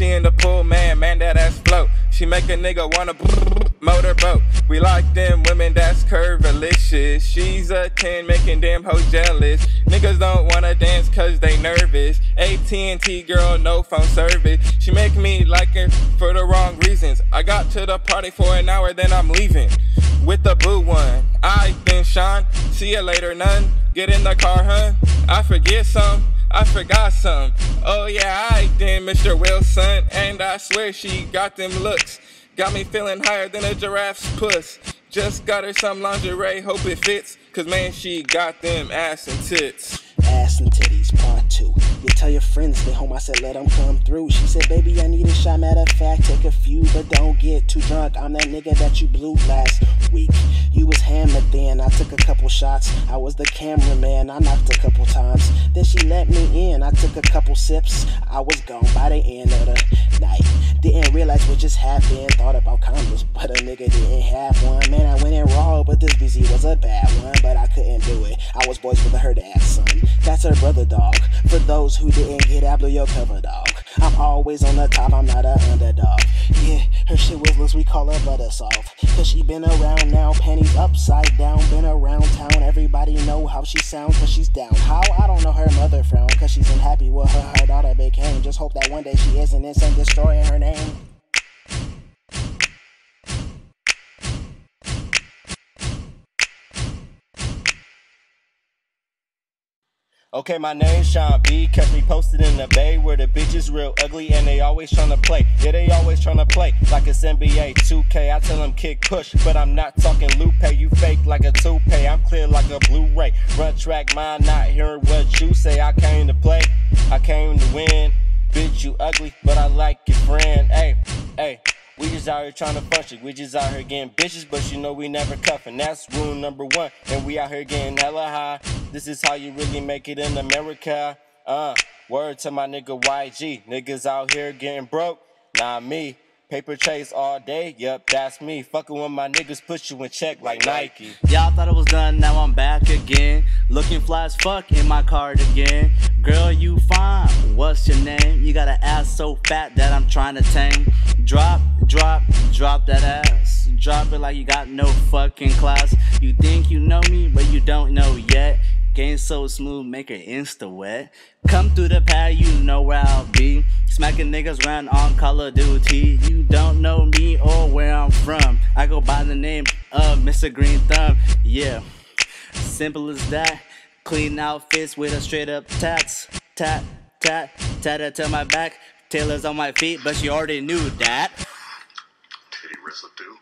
she in the pool, man, man, that ass float. She make a nigga wanna motorboat. We like them women that's curvilicious. She's a 10, making damn hoes jealous. Niggas don't wanna dance cause they nervous. AT&T girl, no phone service. She make me like her for the wrong reasons. I got to the party for an hour, then I'm leaving. With the blue one. I been Shawn. See you later, none. Get in the car, huh? I forget some. I forgot some. Oh yeah, I did, Mr. Wilson, and I swear she got them looks. Got me feeling higher than a giraffe's puss. Just got her some lingerie, hope it fits. Cause man, she got them ass and tits. Ass and titties, part two. You tell your friends they home, I said let them come through. She said, baby, I need a shot. Matter of fact, take a few, but don't get too drunk. I'm that nigga that you blew last week. You was hammered then, I took a couple shots. I was the cameraman, I knocked a couple times. Then she let me in, I took a couple sips. I was gone by the end of the night. Didn't realize what just happened. Thought about condoms, but a nigga didn't have one. Man, I went in raw, but this busy was a bad one. But I couldn't do it. I was boys with a herd ass son. That's her brother dog. For those who didn't get blow your cover dog. I'm always on the top, I'm not a underdog. Yeah, her shit was loose, we call her butter soft. Cause she been around now, panties upside down, been around town. Everybody know how she sounds cause she's down. How? I don't know her mother frown, cause she's unhappy with her, her daughter became. Just hope that one day she isn't insane, destroying her name. Okay, my name's Sean B. Catch me posted in the bay where the bitches real ugly and they always tryna play. Yeah, they always tryna play like it's NBA 2K. I tell them kick push, but I'm not talking Lupe. You fake like a toupee. I'm clear like a Blu-ray. Run track, mind not hearing what you say. I came to play, I came to win. Bitch, you ugly, but I like out here trying to function. We just out here getting bitches, but you know we never cuffin'. That's rule number one. And we out here getting hella high. This is how you really make it in America. Uh, word to my nigga YG. Niggas out here getting broke, not me. Paper chase all day, yep, that's me. Fucking with my niggas, put you in check like Nike. Y'all thought it was done, now I'm back again. Looking fly as fuck in my cardigan. Girl, you fine, what's your name? You got an ass so fat that I'm trying to tame. Drop, drop, drop that ass. Drop it like you got no fucking class. You think you know me, but you don't know yet. Game so smooth, make her insta wet. Come through the pad, you know where I'll be. Smacking niggas around on Call of Duty. You don't know me or where I'm from. I go by the name of Mr. Green Thumb. Yeah, simple as that. Clean outfits with a straight up tats. Tat, tat, tat to my back. Taylor's on my feet, but she already knew that. Titty residue.